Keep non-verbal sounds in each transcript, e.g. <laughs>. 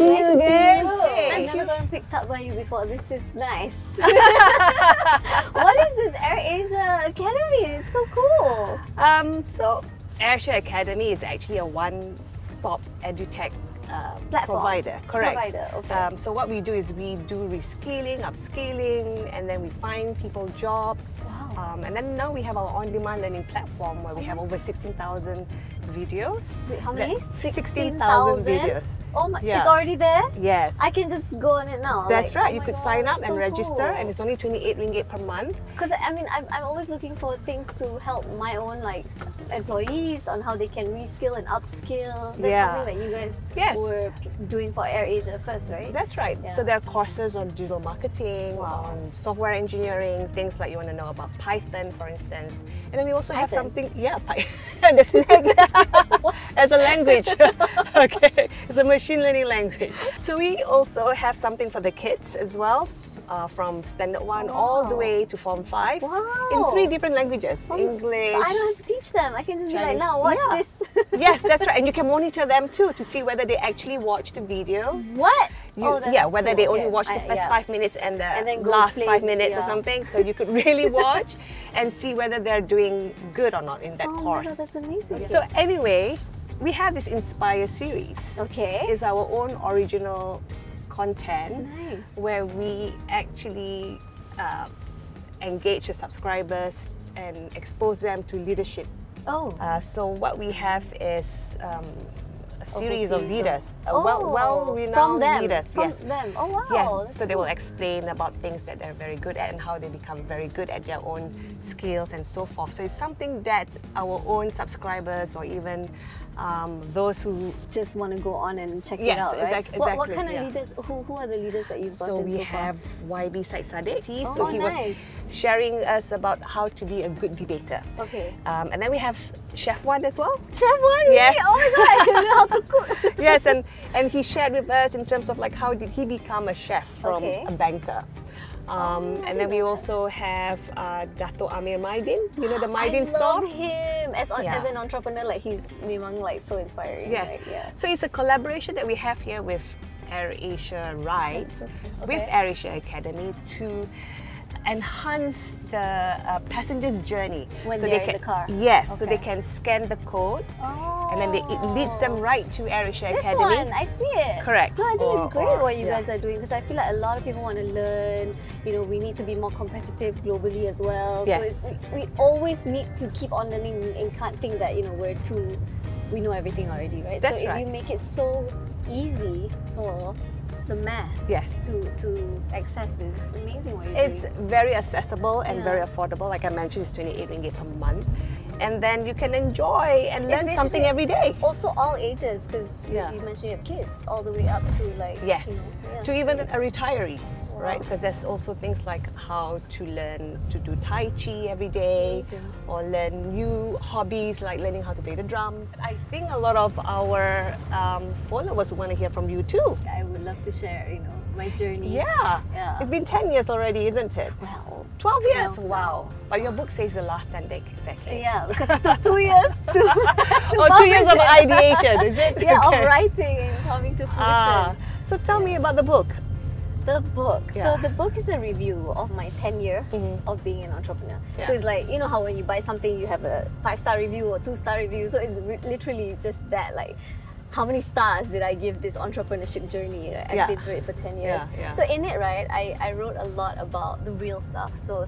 Nice see you again. I've never gotten picked up by you before. This is nice. <laughs> what is this Air Asia Academy? It's so cool. Um, so AirAsia Academy is actually a one-stop edutech uh, Platform. provider. Correct. Provider, okay. Um, so what we do is we do reskilling, upskilling, and then we find people jobs. Wow. Um, and then now we have our on-demand learning platform where we have over 16,000 videos. Wait, how many? 16,000 videos. Oh my, Yeah. it's already there? Yes. I can just go on it now. That's like, right. oh you could God, sign up and so register, cool. and it's only 28 ringgit per month. Because I mean, I'm, I'm always looking for things to help my own like employees on how they can reskill and upskill. That's Yeah. something that you guys Yes. were doing for AirAsia first, right? That's right. Yeah. So there are courses on digital marketing, Wow. on software engineering, things like you want to know about Python, for instance. And then we also have Python? something, yeah, Python. <laughs> <laughs> As a language. <laughs> okay, it's a machine learning language. <laughs> So we also have something for the kids as well, uh, from standard one all the way to form five, in three different languages: Oh, English. So I don't have to teach them. I can just be like, now watch Yeah. this. <laughs> yes, that's right, and you <laughs> can monitor them too to see whether they actually watch the videos. what? You, oh, yeah, whether they only watch the I- first yeah. five minutes and the And then last play, five minutes or something, so you could really watch and see whether they're doing good or not in that Oh course. God, that's amazing. So anyway, we have this Inspire series. Okay. It's our own original content Nice. where we actually uh, engage the subscribers and expose them to leadership. Oh. Uh, so what we have is um, a series of series of- leaders, uh, oh, well, well-renowned from them. leaders. From yes. them. Oh wow. Yes, that's so they will explain about things that they're very good at and how they become very good at their own skills and so forth. So it's something that our own subscribers or even um, those who just want to go on and check it Yes, out, right? exact- what, what kind of yeah. leaders? Who, who are the leaders that you've brought so in we so far? have YB Syed Saddiq. He- Oh, so he nice. was sharing us about how to be a good debater. Okay. Um, and then we have Chef Wan as well. Chef Wan, really? Yes. Oh my god, I can learn how to cook. <laughs> yes, and, and he shared with us in terms of like how did he become a chef from Okay. a banker. Um, Oh, and then we also have uh, Dato Ameer Mydin, you know the Mydin I store? love him as, on, Yeah. as an entrepreneur. Like he's memang like so inspiring. Yes. right? Yeah. So it's a collaboration that we have here with AirAsia Rides, with Okay. AirAsia Academy to enhance the uh, passenger's journey. When so they're they in can, the car. Yes, so they can scan the code Oh. and then they, it leads them right to AirAsia This Academy. one, I see it. Correct. No, I think Or- it's great or- what you yeah. guys are doing because I feel like a lot of people want to learn. You know, we need to be more competitive globally as well. So Yes. it's, we, we always need to keep on learning and can't think that you know we're too, we know everything already, right? That's so if right. you make it so easy for the mass Yes. to to access this, it's amazing what you're It's doing. very accessible and Yeah. very affordable. Like I mentioned, it's 28 ringgit per month. And then you can enjoy and It's learn something every day. Also, all ages, because Yeah. you, you mentioned you have kids, all the way up to like Yes, you know, yeah. to even a retiree, right? Because there's also things like how to learn to do Tai Chi every day Amazing. or learn new hobbies like learning how to play the drums. I think a lot of our um, followers want to hear from you too. I would love to share, you know, my journey. Yeah. Yeah. It's been 10 years already, isn't it? Well, 12 years? 12 Wow. But your book says the last 10 dec- decade. Yeah, because it took two years <laughs> to, to Oh, two years of ideation, is it? <laughs> yeah, Okay. of writing and coming to fruition. Ah, so tell me about the book. The book. Yeah. So the book is a review of my 10 years Mhm. of being an entrepreneur. Yeah. So it's like, you know how when you buy something, you have a five star review or two star review. So it's re- literally just that. Like, how many stars did I give this entrepreneurship journey? Right? I've Yeah. been through it for 10 years. So in it, right, I, I wrote a lot about the real stuff. So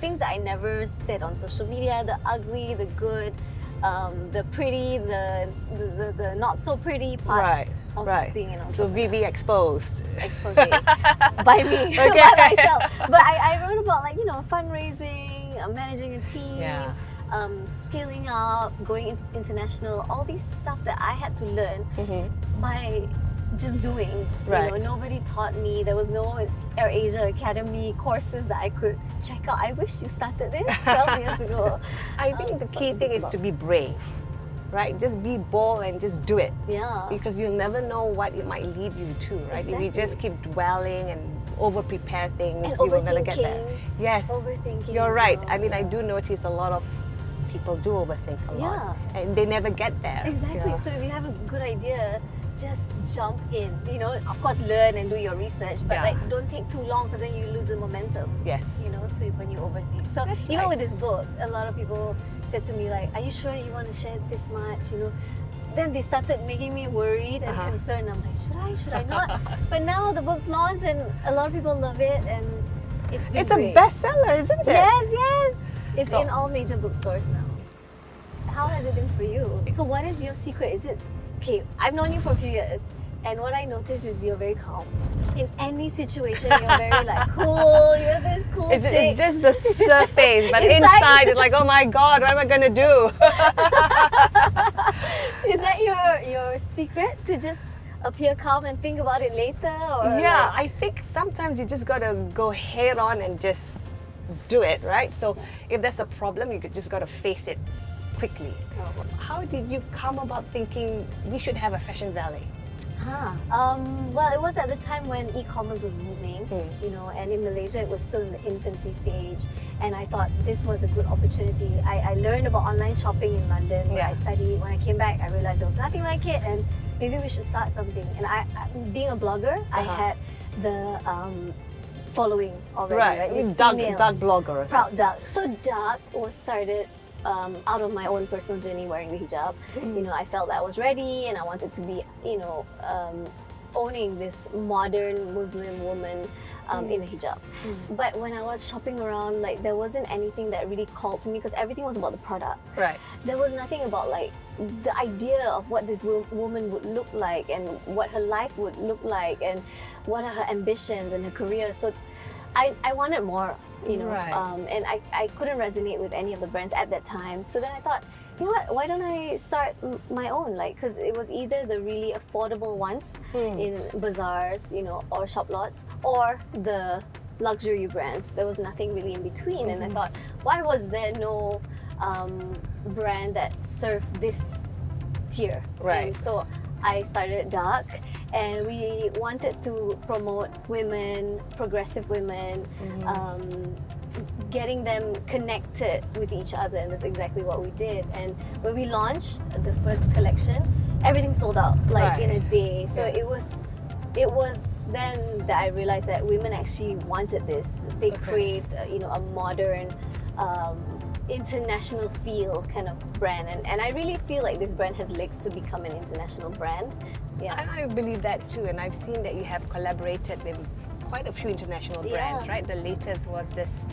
things that I never said on social media, the ugly, the good, um, the pretty, the, the, the, not so pretty parts right, of right. being an So entrepreneur Vivy exposed. expose <laughs> by me, <laughs> Okay. by myself. But I, I wrote about like you know fundraising, uh, managing a team, Yeah. um, scaling up, going international, all these stuff that I had to learn Mhm. by just doing. Right. You know, nobody taught me. There was no Air Asia Academy courses that I could check out. I wish you started this <laughs> 12 years ago. I Um, think the key thing is to be brave, right? Just be bold and just do it. Yeah. Because you'll never know what it might lead you to, right? If you just keep dwelling and over prepare things, And you will never get there. Yes. Overthinking You're right. well, I mean, I do notice a lot of people do overthink a lot. And they never get there. Exactly. Yeah. So if you have a good idea, just jump in. You know, of course, learn and do your research, but Yeah. like don't take too long because then you lose the momentum. Yes. You know, so when you overthink. So That's even right. with this book, a lot of people said to me like, "Are you sure you want to share this much?" You know. Then they started making me worried and Uh-huh. concerned. I'm like, should I? Should I not? <laughs> but now the book's launched and a lot of people love it and it's been It's great. a bestseller, isn't it? Yes, yes. It's So- in all major bookstores now. How has it been for you? So, what is your secret? Is it okay? I've known you for a few years, and what I notice is you're very calm. In any situation, you're very like <laughs> cool. You're this cool It's, chick. it's just the <laughs> surface, but Inside- inside it's like, oh my god, what am I gonna do? <laughs> is that your your secret to just appear calm and think about it later? Or yeah, like- I think sometimes you just gotta go head on and just do it, right? So if there's a problem, you just gotta face it quickly. Oh. How did you come about thinking we should have a FashionValet? Huh. Um, well, it was at the time when e-commerce was booming, Hmm. you know, and in Malaysia it was still in the infancy stage. And I thought this was a good opportunity. I, I learned about online shopping in London where I Yeah. studied. When I came back, I realized there was nothing like it, and maybe we should start something. And I, I being a blogger, I Uh-huh. had the um, following already, right? It's This dark, dark blogger Proud. Duck. So Duck was started um, out of my own personal journey wearing the hijab. You know, I felt that I was ready and I wanted to be, you know, um, owning this modern Muslim woman um, in a hijab. But when I was shopping around, like there wasn't anything that really called to me because everything was about the product. Right. There was nothing about like the idea of what this wo- woman would look like and what her life would look like and what are her ambitions and her career. So I, I wanted more, you know, Right. um, and I, I couldn't resonate with any of the brands at that time. So then I thought, you know what, why don't I start m- my own? Like, because it was either the really affordable ones Hmm. in bazaars, you know, or shop lots, or the luxury brands. There was nothing really in between. And I Mm-hmm. thought, why was there no um, brand that served this tier? Right. And so I started Duck, and we wanted to promote women, progressive women, Mm-hmm. um, getting them connected with each other, and that's exactly what we did. And when we launched the first collection, everything sold out like in a day. So Yeah. it was. It was then that I realized that women actually wanted this. They Okay. craved, uh, you know, a modern, um, international feel kind of brand, and, and I really feel like this brand has legs to become an international brand. Yeah. And I believe that too. And I've seen that you have collaborated with quite a few international brands, Yeah. right? The latest was this,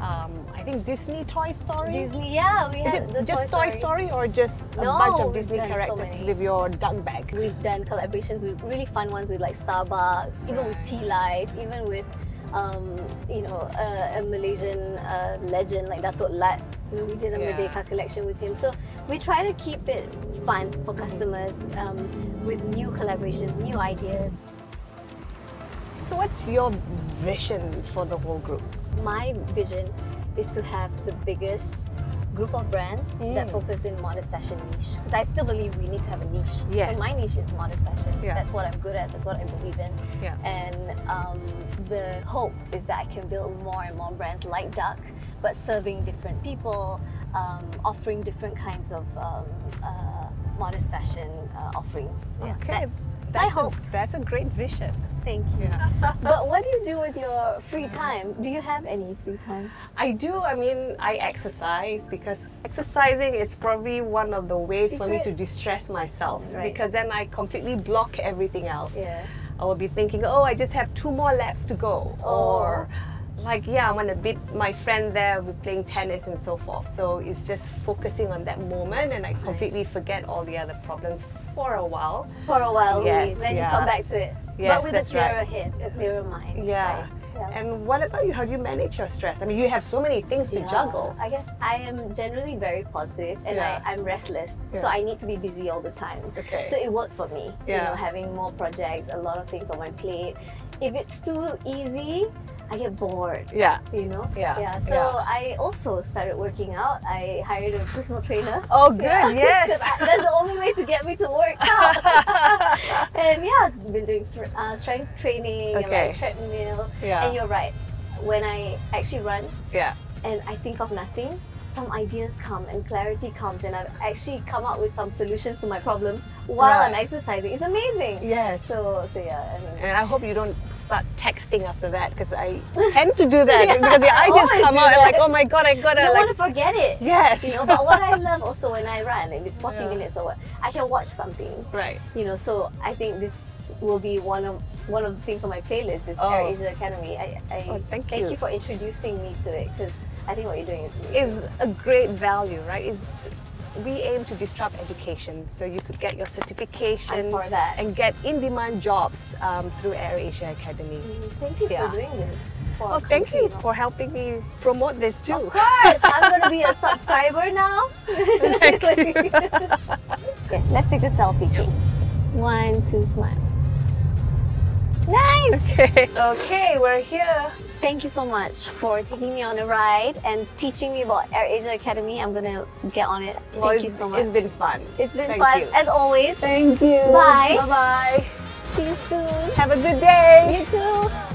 um, I think Disney Toy Story. Disney, yeah, we Is had it the just Toy Story or just a No, bunch of Disney so characters many. with your duck bag? We've done collaborations with really fun ones with like Starbucks, even with Right. Tealive, even with um, you know a, a Malaysian uh, legend like Datuk Lat. Know, we did a Yeah. Merdeka collection with him. So we try to keep it fun for customers um, with new collaborations, new ideas. So, what's your vision for the whole group? My vision is to have the biggest group of brands that Mm. focus in modest fashion niche because I still believe we need to have a niche. Yes. So my niche is modest fashion. Yeah. That's what I'm good at. That's what I believe in. Yeah. And um, the hope is that I can build more and more brands like Duck, but serving different people, um, offering different kinds of um, uh, modest fashion uh, offerings. Yeah, Okay, That's, that's my a, hope. That's a great vision. Thank you. Yeah. <laughs> But what do you do with your free time? Do you have any free time? I do. I mean, I exercise because exercising is probably one of the ways for me to distress myself. Right. Because then I completely block everything else. Yeah. I will be thinking, oh, I just have two more laps to go, Oh. or like, yeah, i'm gonna beat my friend there. We're playing tennis and so forth. So it's just focusing on that moment, and I completely forget all the other problems for a while. For a while, Yes, then yeah. you come back to it. Yes, but with a clearer right. head, a clearer mind. Yeah. right? Yeah. And what about you? How do you manage your stress? I mean, you have so many things to Yeah. juggle. I guess I am generally very positive and Yeah. I, I'm restless. So I need to be busy all the time. Okay. So it works for me. You know, having more projects, a lot of things on my plate. If it's too easy, I get bored. Yeah. You know? Yeah, Yeah. So yeah. I also started working out. I hired a personal trainer. <laughs> Oh, good. Yes. <laughs> 'Cause I- that's the only way to get me to work <laughs> out. and yeah, I've been doing uh, strength training and Okay. like treadmill. Yeah. And you're right. When I actually run yeah. and I think of nothing, some ideas come and clarity comes, and I've actually come up with some solutions to my problems while I'm exercising. It's amazing. Yes. So so yeah. I mean, And I hope you don't start texting after that because I tend to do <laughs> that Yeah, because your I eye just come out and like, oh my god, I gotta don't like, want to forget it. yes, You know, but what I <laughs> love also when I run, if it's 40 Yeah. minutes or what, I can watch something. right. You know, so I think this will be one of one of the things on my playlist is oh. Air Oh. Asia Academy. I, I Oh, thank thank you. you for introducing me to it because I think what you're doing is amazing. Is a great value, right? Is we aim to disrupt education so you could get your certification and get in-demand jobs um, through Air Asia Academy. Mm, Thank you Yeah. for doing this. For Oh, thank you for helping me promote this too. Of course, I'm gonna be a <laughs> subscriber now. okay, <laughs> let's take the selfie. One, two, smile. Nice. Okay, okay, we're here. Thank you so much for taking me on a ride and teaching me about Air Asia Academy. I'm gonna get on it. Thank Well, you so much. It's been fun. It's been Thank fun you. as always. Thank you. Bye. Bye bye. See you soon. Have a good day. You too.